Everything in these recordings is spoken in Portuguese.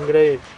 Increíble.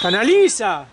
Canaliza!